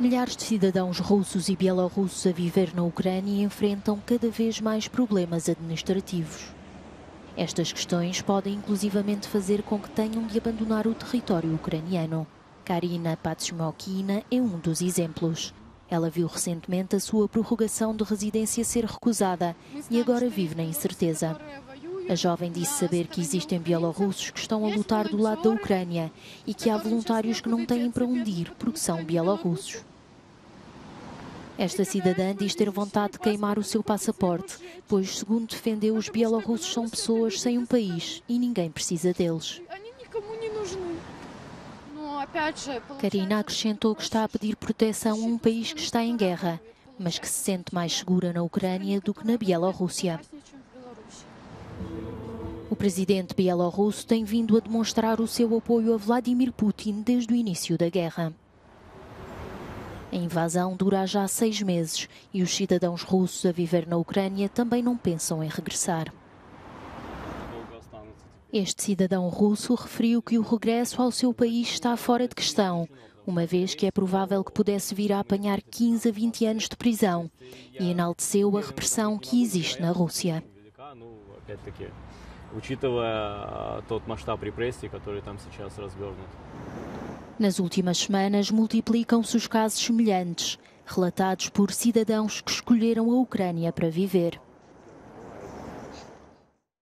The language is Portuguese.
Milhares de cidadãos russos e bielorrussos a viver na Ucrânia enfrentam cada vez mais problemas administrativos. Estas questões podem inclusivamente fazer com que tenham de abandonar o território ucraniano. Karina Patsimokina é um dos exemplos. Ela viu recentemente a sua prorrogação de residência ser recusada e agora vive na incerteza. A jovem disse saber que existem bielorrussos que estão a lutar do lado da Ucrânia e que há voluntários que não têm para onde ir porque são bielorrussos. Esta cidadã diz ter vontade de queimar o seu passaporte, pois, segundo defendeu, os bielorrussos são pessoas sem um país e ninguém precisa deles. Karina acrescentou que está a pedir proteção a um país que está em guerra, mas que se sente mais segura na Ucrânia do que na Bielorrússia. O presidente bielorrusso tem vindo a demonstrar o seu apoio a Vladimir Putin desde o início da guerra. A invasão dura já seis meses e os cidadãos russos a viver na Ucrânia também não pensam em regressar. Este cidadão russo referiu que o regresso ao seu país está fora de questão, uma vez que é provável que pudesse vir a apanhar 15 a 20 anos de prisão, e enalteceu a repressão que existe na Rússia учитывая тот масштаб репрессий, который там сейчас развернут. Nas últimas semanas, multiplicam-se os casos semelhantes, relatados por cidadãos que escolheram a Ucrânia para viver.